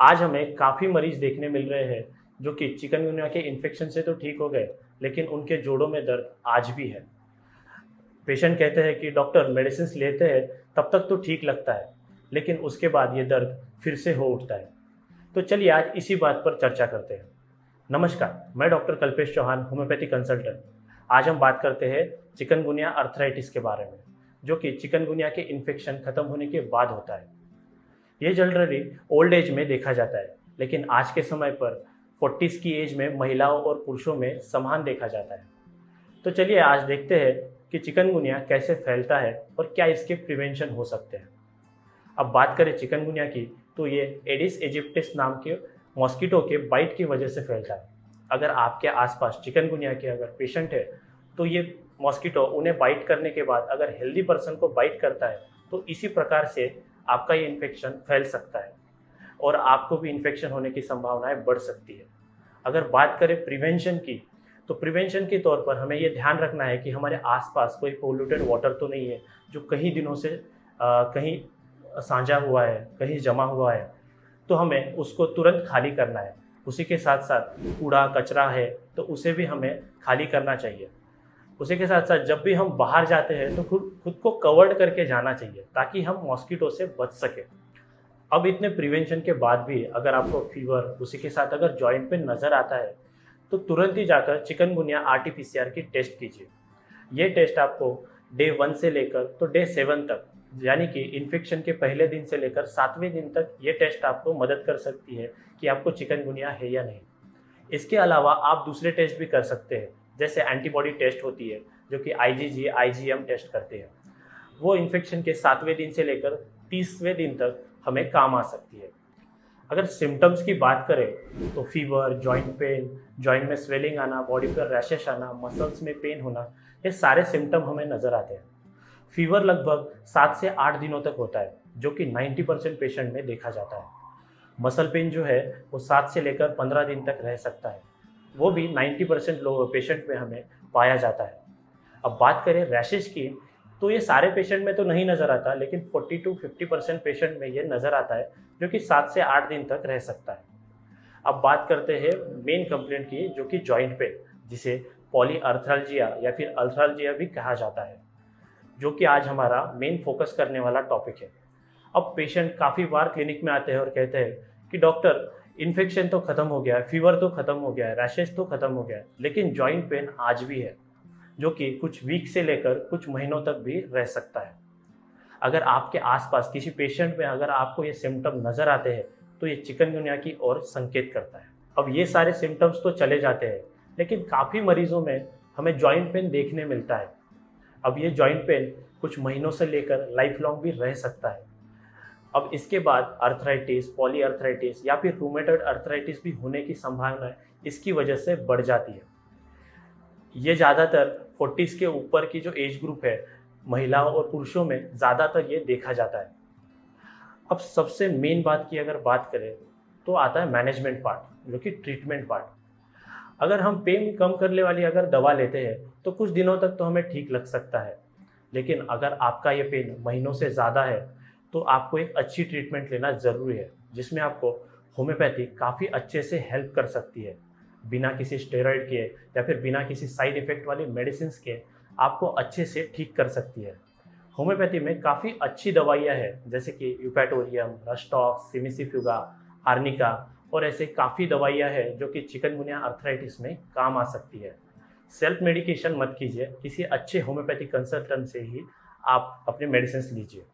आज हमें काफ़ी मरीज़ देखने मिल रहे हैं, जो कि चिकनगुनिया के इन्फेक्शन से तो ठीक हो गए, लेकिन उनके जोड़ों में दर्द आज भी है। पेशेंट कहते हैं कि डॉक्टर मेडिसिन लेते हैं, तब तक तो ठीक लगता है, लेकिन उसके बाद ये दर्द फिर से हो उठता है। तो चलिए आज इसी बात पर चर्चा करते हैं। नमस्कार, मैं doctor Kalpesh Chauhan, homeopathy consultant आज हम बात करते हैं चिकनगुनिया अर्थराइटिस के बारे में, जो कि चिकनगुनिया के इन्फेक्शन खत्म होने के बाद होता है। ये जनरली ओल्ड एज में देखा जाता है, लेकिन आज के समय पर फोर्टीज़ की एज में महिलाओं और पुरुषों में समान देखा जाता है। तो चलिए आज देखते हैं कि चिकनगुनिया कैसे फैलता है और क्या इसके प्रिवेंशन हो सकते हैं। अब बात करें चिकनगुनिया की तो ये एडिस एजिप्टिस नाम के मॉस्किटो के बाइट की वजह से फैलता है। अगर आपके आसपास चिकनगुनिया के अगर पेशेंट है तो ये मॉस्किटो उन्हें बाइट करने के बाद अगर हेल्दी पर्सन को बाइट करता है तो इसी प्रकार से आपका ये इन्फेक्शन फैल सकता है और आपको भी इन्फेक्शन होने की संभावनाएँ बढ़ सकती है। अगर बात करें प्रिवेंशन की तो प्रिवेंशन के तौर पर हमें ये ध्यान रखना है कि हमारे आसपास कोई पोल्यूटेड वाटर तो नहीं है जो कई दिनों से आ, कहीं साझा हुआ है कहीं जमा हुआ है तो हमें उसको तुरंत खाली करना है। उसी के साथ साथ कूड़ा कचरा है तो उसे भी हमें खाली करना चाहिए। उसी के साथ साथ जब भी हम बाहर जाते हैं तो खुद खुद को कवर्ड करके जाना चाहिए, ताकि हम मॉस्किटो से बच सके। अब इतने प्रिवेंशन के बाद भी अगर आपको फीवर उसी के साथ अगर जॉइंट पे नज़र आता है तो तुरंत ही जाकर चिकनगुनिया आर टी की टेस्ट कीजिए। ये टेस्ट आपको डे वन से लेकर तो डे सेवन तक, यानी कि इन्फेक्शन के पहले दिन से लेकर सातवें दिन तक ये टेस्ट आपको मदद कर सकती है कि आपको चिकनगुनिया है या नहीं। इसके अलावा आप दूसरे टेस्ट भी कर सकते हैं। जैसे एंटीबॉडी टेस्ट होती है, जो कि आईजीजी आईजीएम टेस्ट करते हैं। वो इन्फेक्शन के सातवें दिन से लेकर तीसवें दिन तक हमें काम आ सकती है। अगर सिम्टम्स की बात करें तो फीवर जॉइंट पेन जॉइंट में स्वेलिंग आना बॉडी पर रैशेस आना मसल्स में पेन होना, ये सारे सिम्टम हमें नज़र आते हैं। फीवर लगभग सात से आठ दिनों तक होता है, जो कि 90 परसेंट पेशेंट में देखा जाता है। मसल पेन जो है, वो सात से लेकर पंद्रह दिन तक रह सकता है। वो भी 90 परसेंट लोग पेशेंट में हमें पाया जाता है। अब बात करें रैशेज की तो ये सारे पेशेंट में तो नहीं नज़र आता, लेकिन 40 टू 50 परसेंट पेशेंट में ये नज़र आता है, जो कि सात से आठ दिन तक रह सकता है। अब बात करते हैं मेन कंप्लेंट की, जो कि जॉइंट पेन जिसे पॉलीअर्थ्रल्जिया या फिर अर्थरालजिया भी कहा जाता है, जो कि आज हमारा मेन फोकस करने वाला टॉपिक है। अब पेशेंट काफ़ी बार क्लिनिक में आते हैं और कहते हैं कि, डॉक्टर इन्फेक्शन तो ख़त्म हो गया है फीवर तो ख़त्म हो गया है रैशेज तो ख़त्म हो गया है, लेकिन जॉइंट पेन आज भी है, जो कि कुछ वीक से लेकर कुछ महीनों तक भी रह सकता है। अगर आपके आसपास किसी पेशेंट में अगर आपको ये सिम्टम नज़र आते हैं तो ये चिकनगुनिया की ओर संकेत करता है। अब ये सारे सिम्टम्स तो चले जाते हैं, लेकिन काफ़ी मरीजों में हमें जॉइंट पेन देखने मिलता है। अब ये जॉइंट पेन कुछ महीनों से लेकर लाइफ लॉन्ग भी रह सकता है। अब इसके बाद अर्थराइटिस पॉली अर्थराइटिस या फिर रूमेटॉइड अर्थराइटिस भी होने की संभावना इसकी वजह से बढ़ जाती है। ये ज़्यादातर फोर्टीज़ के ऊपर की जो एज ग्रुप है, महिलाओं और पुरुषों में ज़्यादातर ये देखा जाता है। अब सबसे मेन बात की अगर बात करें तो आता है मैनेजमेंट पार्ट जो कि ट्रीटमेंट पार्ट अगर हम पेन कम करने वाली अगर दवा लेते हैं तो कुछ दिनों तक तो हमें ठीक लग सकता है। लेकिन अगर आपका ये पेन महीनों से ज़्यादा है तो आपको एक अच्छी ट्रीटमेंट लेना ज़रूरी है, जिसमें आपको होम्योपैथी काफ़ी अच्छे से हेल्प कर सकती है। बिना किसी स्टेरॉइड के या फिर बिना किसी साइड इफ़ेक्ट वाली मेडिसिन के आपको अच्छे से ठीक कर सकती है। होम्योपैथी में काफ़ी अच्छी दवाइयाँ हैं, जैसे कि यूपैटोरियम रस्टॉक्स सिमिसिफ्यूगा आर्निका और ऐसे काफ़ी दवाइयाँ हैं जो कि चिकनगुनिया अर्थराइटिस में काम आ सकती है। सेल्फ मेडिकेशन मत कीजिए, किसी अच्छे होम्योपैथिक कंसल्टेंट से ही आप अपने मेडिसिन लीजिए।